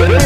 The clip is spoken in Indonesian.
Bye.